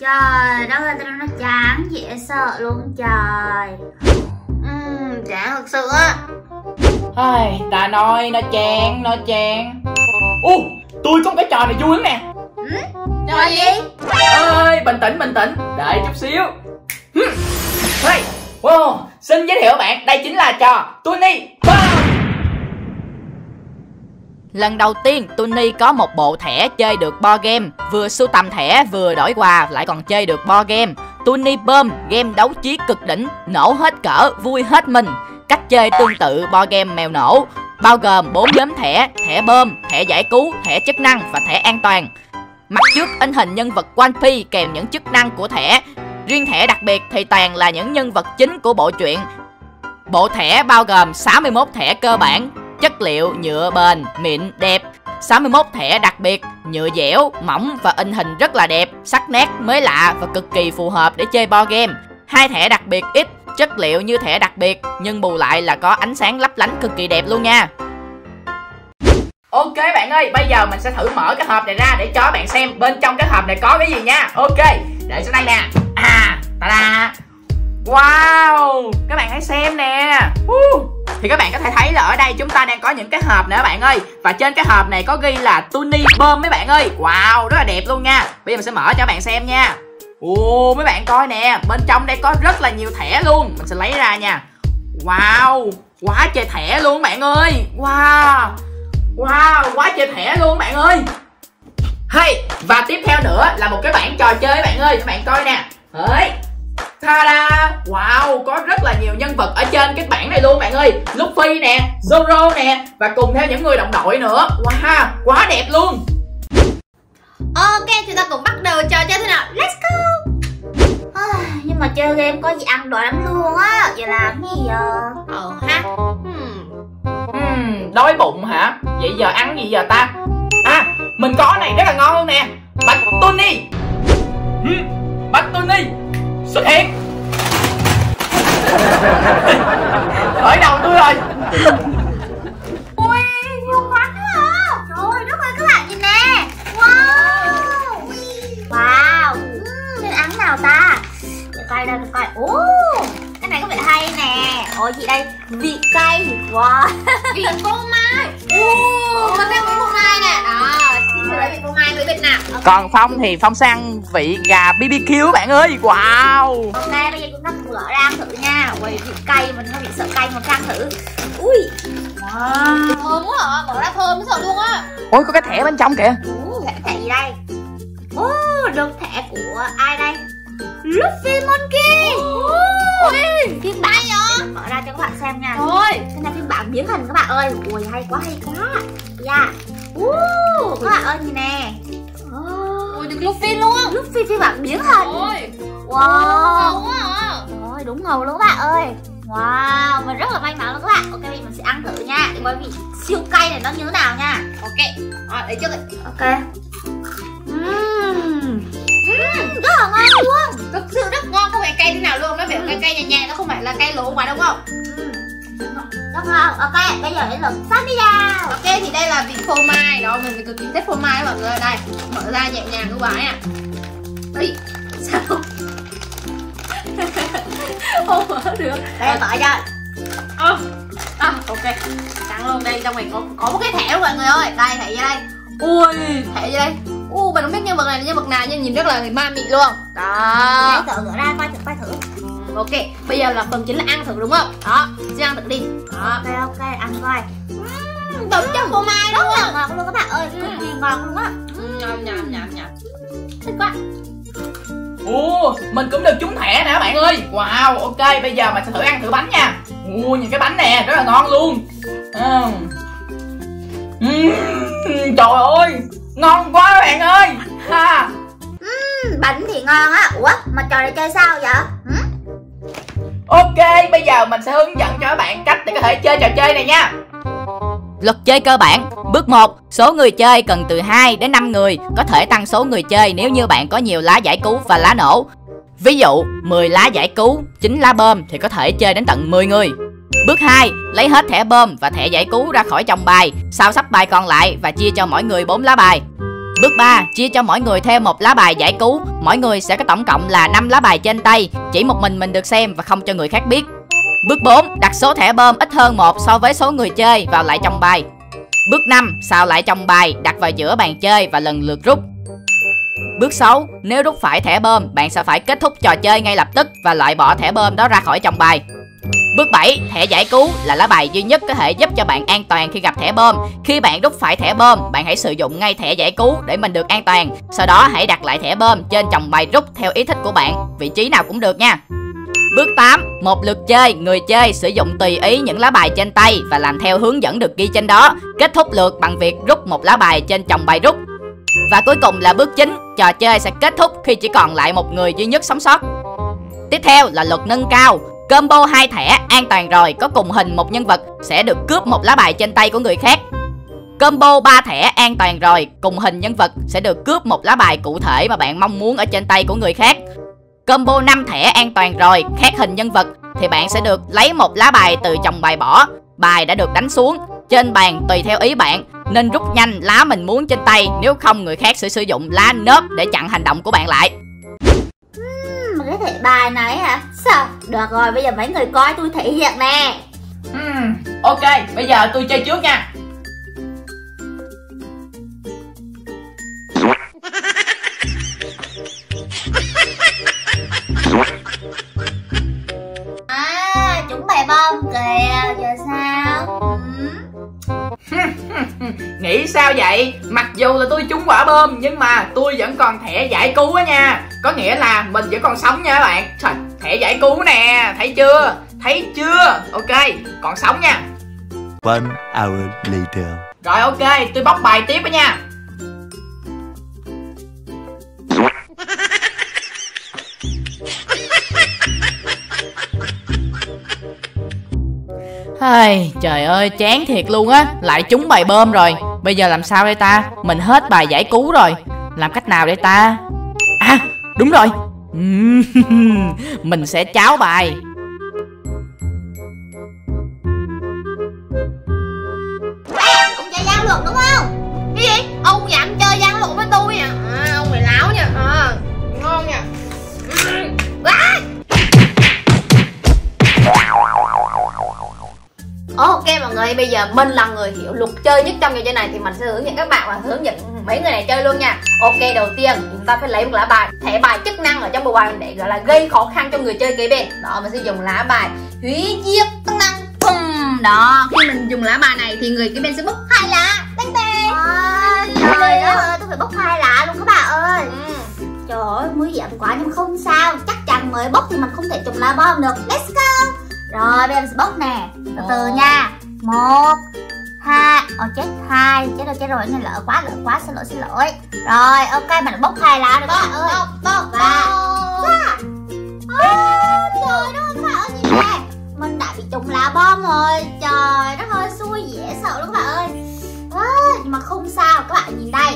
Trời đất ơi, tao nó chán dễ sợ luôn trời. Ừm, chán thật sự á. Ai, ta nói nó chán, nó chán. Ô, tôi có một cái trò này vui lắm nè. Trò gì? ơi. Bình tĩnh bình tĩnh. Đợi chút xíu. Hey, wow, xin giới thiệu bạn đây chính là trò Tuni Bomb Lần đầu tiên Tuni có một bộ thẻ chơi được bo game. Vừa sưu tầm thẻ vừa đổi quà lại còn chơi được bo game. Tuni bơm game đấu trí cực đỉnh Nổ hết cỡ, vui hết mình. Cách chơi tương tự bo game mèo nổ. Bao gồm 4 nhóm thẻ, thẻ bơm, thẻ giải cứu, thẻ chức năng và thẻ an toàn. Mặt trước in hình nhân vật One Piece kèm những chức năng của thẻ. Riêng thẻ đặc biệt thì toàn là những nhân vật chính của bộ truyện. Bộ thẻ bao gồm 61 thẻ cơ bản. Chất liệu nhựa bền, mịn, đẹp. 61 thẻ đặc biệt, nhựa dẻo, mỏng và in hình rất là đẹp Sắc nét, mới lạ và cực kỳ phù hợp để chơi bo game. Hai thẻ đặc biệt ít, chất liệu như thẻ đặc biệt Nhưng bù lại là có ánh sáng lấp lánh cực kỳ đẹp luôn nha. Ok bạn ơi, bây giờ mình sẽ thử mở cái hộp này ra để cho bạn xem bên trong cái hộp này có cái gì nha. Ok, để xuống đây nè. À, ta-da. Wow, các bạn hãy xem nè. Uh. Thì các bạn có thể thấy là ở đây chúng ta đang có những cái hộp nữa bạn ơi. Và trên cái hộp này có ghi là Tuni Bơm mấy bạn ơi. Wow, rất là đẹp luôn nha. Bây giờ mình sẽ mở cho bạn xem nha. Ồ, mấy bạn coi nè. Bên trong đây có rất là nhiều thẻ luôn. Mình sẽ lấy ra nha. Wow, quá trời thẻ luôn bạn ơi. Wow Wow, quá trời thẻ luôn bạn ơi. Hay, và tiếp theo nữa là một cái bảng trò chơi bạn ơi. Các bạn coi nè. Đấy Ta-da Wow, có rất là nhiều nhân vật ở trên cái bảng này luôn bạn ơi. Luffy nè, Zoro nè Và cùng theo những người đồng đội nữa. Wow, quá đẹp luôn. Ok, chúng ta cùng bắt đầu trò chơi thế nào? Let's go. Ai, Nhưng mà chơi game có gì ăn đòi lắm luôn á. Giờ làm cái gì giờ? Ờ ha. Hmm. Ừm, đói bụng hả? Vậy giờ ăn gì giờ ta? À, mình có này rất là ngon luôn nè. Bạch Tony Ừm, Bạch Tony Xuất hiện. Khởi đầu tôi rồi. Ui, nhiều quán nữa à Trời đất ơi các bạn nhìn nè. Wow. Wow. Uhm, Cái ăn nào ta? Để coi đâu, để coi. Ồ, cái này có vẻ hay nè. Ôi gì đây, vị cay. Wow. Vị phô mai Ồ, mình thấy Còn Phong thì Phong sang vị gà BBQ bạn ơi. Wow. Ok, bây giờ chúng ta cùng gỡ ra ăn thử nha. Ui, vị cay, mình hơi bị sợ cay mà ăn thử. Ui. Wow. Thơm quá hả? Mở ra thơm sợ luôn á. Ôi có cái thẻ bên trong kìa. Thẻ thẻ gì đây? Ồ, được thẻ của ai đây? Luffy Monkey. Ui, phiên bản vậy? Mở ra cho các bạn xem nha. Thôi Cái này phiên bản biến hình các bạn ơi. Ui, hay quá, hay quá. Yeah uh, Các bạn ơi, nhìn nè Ui, được Luffy luôn. Luffy phiên bản biến hình Ôi, Wow. Ngon quá hả? Ôi, đúng ngầu luôn các bạn ơi. Wow, mình rất là may mắn luôn các bạn. Ok, mình sẽ ăn thử nha. Để coi vị siêu cay này nó như thế nào nha. Ok, rồi để trước đi. Ok. Uhm, rất là ngon luôn. Thực sự rất ngon, không phải cay thế nào luôn. Nó kiểu cay cay nhẹ nhẹ, nó không phải là cay lố quá đúng không? Rất ngon Ok, bây giờ đến lượt Samira Ok, thì đây là vị phô mai. Đó, mình cực kỳ thích phô mai mọi người Đây, mở ra nhẹ nhàng cứ bái nè Ây, sao? Không mở được. Đây, mở cho à, à, ok. Cắn luôn đây trong này có có một cái thẻ luôn mọi người ơi. Đây thẻ gì đây? Ui thẻ gì đây? U mình không biết nhân vật này là nhân vật nào nhưng nhìn rất là ma mị luôn. Đó. Để gỡ ra coi thử, coi thử ok bây giờ là phần chính là ăn thử đúng không? Đó xin ăn thử đi. Đó. Ok, ok, ăn coi. Đậm trong phô mai đúng không ngon luôn các bạn ơi Cực kỳ ngon luôn á. Nhầm nhầm nhầm nhầm. Thích quá. Ồ, mình cũng được trúng thẻ nè bạn ơi. Wow, ok, bây giờ mình sẽ thử ăn thử bánh nha. Ồ, nhìn cái bánh nè, rất là ngon luôn. À. Uhm, Trời ơi, ngon quá các bạn ơi. Ha. Uhm, Bánh thì ngon á. Ủa, mà trò này chơi sao vậy? Ừ? Ok, bây giờ mình sẽ hướng dẫn cho các bạn cách để có thể chơi trò chơi này nha. Luật chơi cơ bản. Bước 1 Số người chơi cần từ 2 đến 5 người Có thể tăng số người chơi nếu như bạn có nhiều lá giải cứu và lá nổ. Ví dụ 10 lá giải cứu 9 lá bơm thì có thể chơi đến tận 10 người. Bước 2 Lấy hết thẻ bơm và thẻ giải cứu ra khỏi chồng bài Sao sắp bài còn lại và chia cho mỗi người 4 lá bài. Bước 3, chia cho mỗi người thêm một lá bài giải cứu. Mỗi người sẽ có tổng cộng là 5 lá bài trên tay, chỉ một mình mình được xem và không cho người khác biết. Bước 4, đặt số thẻ bơm ít hơn một so với số người chơi vào lại trong bài. Bước 5, xào lại trong bài, đặt vào giữa bàn chơi và lần lượt rút. Bước 6, nếu rút phải thẻ bơm, bạn sẽ phải kết thúc trò chơi ngay lập tức và loại bỏ thẻ bơm đó ra khỏi trong bài. Bước 7, thẻ giải cứu là lá bài duy nhất có thể giúp cho bạn an toàn khi gặp thẻ bơm. Khi bạn rút phải thẻ bơm, bạn hãy sử dụng ngay thẻ giải cứu để mình được an toàn. Sau đó hãy đặt lại thẻ bơm trên chồng bài rút theo ý thích của bạn, vị trí nào cũng được nha. Bước 8, một lượt chơi, người chơi sử dụng tùy ý những lá bài trên tay và làm theo hướng dẫn được ghi trên đó. Kết thúc lượt bằng việc rút một lá bài trên chồng bài rút. Và cuối cùng là bước 9, trò chơi sẽ kết thúc khi chỉ còn lại một người duy nhất sống sót. Tiếp theo là luật nâng cao. Combo hai thẻ, an toàn rồi, có cùng hình một nhân vật, sẽ được cướp một lá bài trên tay của người khác. Combo 3 thẻ, an toàn rồi, cùng hình nhân vật, sẽ được cướp một lá bài cụ thể mà bạn mong muốn ở trên tay của người khác. Combo 5 thẻ, an toàn rồi, khác hình nhân vật, thì bạn sẽ được lấy một lá bài từ chồng bài bỏ. Bài đã được đánh xuống, trên bàn tùy theo ý bạn, nên rút nhanh lá mình muốn trên tay, nếu không người khác sẽ sử dụng lá nớp để chặn hành động của bạn lại cái thẻ bài này hả? Sao? Được rồi bây giờ mấy người coi tôi thể hiện nè. Uhm, ok bây giờ tôi chơi trước nha. À chúng bài bom kìa giờ sao? Nghĩ sao vậy? Mặc dù là tôi trúng quả bom Nhưng mà tôi vẫn còn thẻ giải cứu á nha Có nghĩa là mình vẫn còn sống nha các bạn. Trời, thẻ giải cứu nè Thấy chưa? Thấy chưa? Ok, còn sống nha. One hour later. Rồi ok, tôi bóc bài tiếp đó nha. Ai, trời ơi chán thiệt luôn á. Lại trúng bài bơm rồi. Bây giờ làm sao đây ta? Mình hết bài giải cứu rồi. Làm cách nào đây ta đúng rồi. Mình sẽ cháo bài. Người, bây giờ mình là người hiểu luật chơi nhất trong trò chơi này thì mình sẽ hướng dẫn các bạn và hướng dẫn mấy người này chơi luôn nha. Ok, đầu tiên chúng ta phải lấy một lá bài, thẻ bài chức năng ở trong bộ bài để gọi là gây khó khăn cho người chơi kế bên. Đó, mình sẽ dùng lá bài hủy diệt tăng năng. Bùm. Đó, khi mình dùng lá bài này thì người kế bên sẽ bốc hai lá. Teng teng. à, trời ơi tôi phải bốc hai lá luôn các bạn ơi Ừ. trời ơi nguy hiểm quá nhưng không sao chắc chắn mới bốc thì mình không thể trùng lá bom được let's go rồi bây giờ mình sẽ bốc nè từ từ nha một hai. Ồ chết hai. Chết rồi chết rồi. Nên lỡ quá lỡ quá. Xin lỗi xin lỗi. Rồi ok mình đã bốc hai lá rồi các bạn ơi. Bốc, Và-. À, trời đất ơi các bạn ơi. Nhìn nè Mình đã bị trúng lá bom rồi. Trời đất ơi xui dễ sợ luôn các bạn ơi. À, Nhưng mà không sao. Các bạn nhìn đây.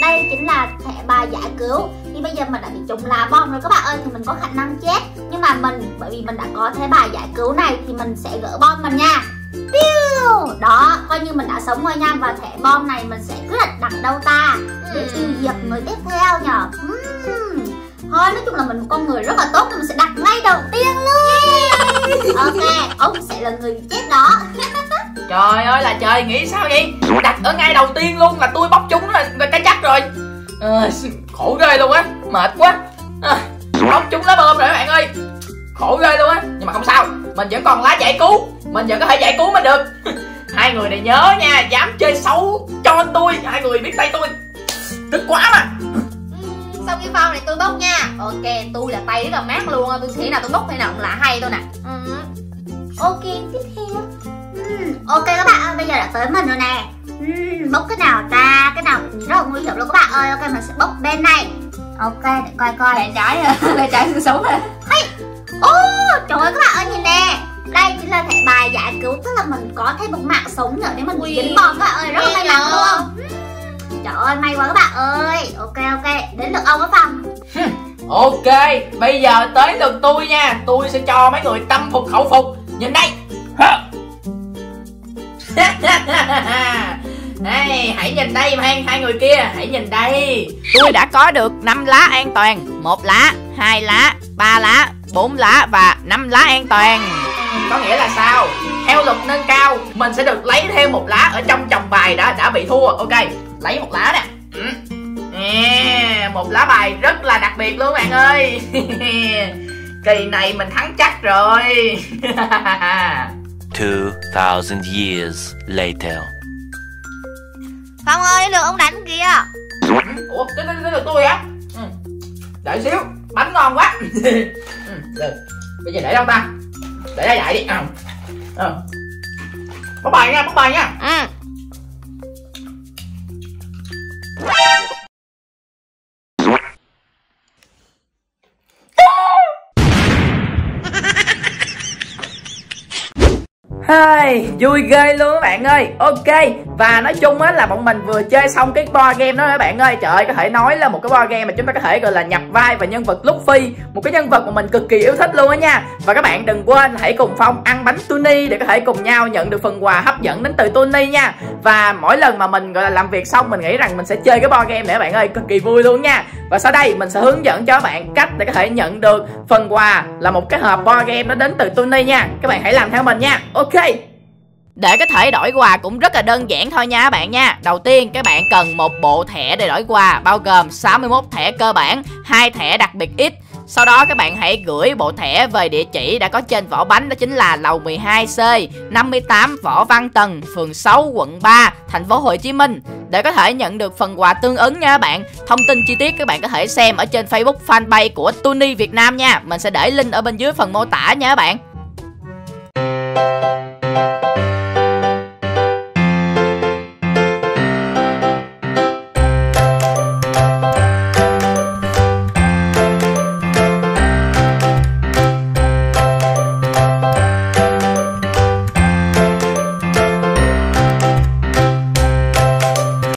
Đây chính là thẻ bài giải cứu Thì bây giờ mình đã bị trúng lá bom rồi các bạn ơi Thì mình có khả năng chết. Nhưng mà mình bởi vì mình đã có thẻ bài giải cứu này Thì mình sẽ gỡ bom mình nha. Piu! Đó, coi như mình đã sống rồi nha. Và thẻ bom này mình sẽ quyết định đặt đâu ta? Để tiêu diệt người tiếp theo nhờ. Uhm. Thôi nói chung là mình một con người rất là tốt Nên mình sẽ đặt ngay đầu tiên luôn. Ok, ông sẽ là người chết đó. Trời ơi là trời nghĩ sao vậy? Đặt ở ngay đầu tiên luôn là tôi bóc chúng là, là cái chắc rồi à, Khổ ghê luôn á Mệt quá. À, Bóc chúng lá bơm rồi các bạn ơi. Khổ ghê luôn á Nhưng mà không sao. Mình vẫn còn lá giải cứu. Mình vẫn có thể giải cứu mình được. Hai người này nhớ nha Dám chơi xấu cho tôi. Hai người biết tay tôi. Tức quá mà. Ừ, xong cái phao này tôi bốc nha. Ok, tôi là tay rất là mát luôn Tôi thế nào tôi bốc thế nào cũng là hay tôi nè. Ừ. Ok, tiếp theo. Ừ, ok các bạn ơi, bây giờ đã tới mình rồi nè. Uhm, Bốc cái nào ta, cái nào rất là nguy hiểm luôn. Các bạn ơi Ok, mình sẽ bốc bên này. Ok, để coi coi. Bên trái bên trái sống rồi Ô, trời ơi các bạn ơi nhìn nè. Đây chính là thẻ bài giải cứu. Tức là mình có thêm một mạng sống nữa Để mình Ui. dính bom. Các bạn ơi Rất là may mắn luôn Trời ơi, may quá các bạn ơi. Ok, ok, đến lượt ông ở phòng Ok Bây giờ tới lượt tôi nha. Tôi sẽ cho mấy người tâm phục khẩu phục. Nhìn đây Đây, hãy nhìn đây hai hai người kia, hãy nhìn đây. Tôi đã có được 5 lá an toàn một lá, hai lá, ba lá, bốn lá và 5 lá an toàn Có nghĩa là sao? Theo luật nâng cao, mình sẽ được lấy thêm một lá ở trong chồng bài đã đã bị thua. Ok, lấy một lá nè. Ừ. Nè, một lá bài rất là đặc biệt luôn bạn ơi. Kỳ này mình thắng chắc rồi. 2,000 years later. Phong ơi lượt ông đánh kìa Ủa, tới tới tới lượt tôi á? Ừ. Đợi xíu, bánh ngon quá. ừ, được. Bây giờ để đâu ta? Để ra vậy đi. À. À. Bóng bài nha, bóng bài nha. Ừ Hey, vui ghê luôn các bạn ơi Ok, và nói chung á là bọn mình vừa chơi xong cái board game đó các bạn ơi. Trời ơi, có thể nói là một cái board game mà chúng ta có thể gọi là nhập vai và nhân vật Luffy. Một cái nhân vật mà mình cực kỳ yêu thích luôn á nha. Và các bạn đừng quên hãy cùng Phong ăn bánh Tuni để có thể cùng nhau nhận được phần quà hấp dẫn đến từ Tuni nha. Và mỗi lần mà mình gọi là làm việc xong mình nghĩ rằng mình sẽ chơi cái board game này các bạn ơi Cực kỳ vui luôn nha. Và sau đây mình sẽ hướng dẫn cho các bạn cách để có thể nhận được phần quà là một cái hộp board game nó đến từ Tuni nha. Các bạn hãy làm theo mình nha. Ok. Để có thể đổi quà cũng rất là đơn giản thôi nha các bạn nha Đầu tiên các bạn cần một bộ thẻ để đổi quà Bao gồm 61 thẻ cơ bản hai thẻ đặc biệt ít sau đó các bạn hãy gửi bộ thẻ về địa chỉ đã có trên vỏ bánh đó chính là lầu 12C 58 Võ Văn Tần, phường 6, quận 3, thành phố Hồ Chí Minh để có thể nhận được phần quà tương ứng nha các bạn. Thông tin chi tiết các bạn có thể xem ở trên Facebook fanpage của Tuni Việt Nam nha. Mình sẽ để link ở bên dưới phần mô tả nha các bạn.